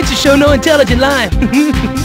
Adventure show no intelligent line.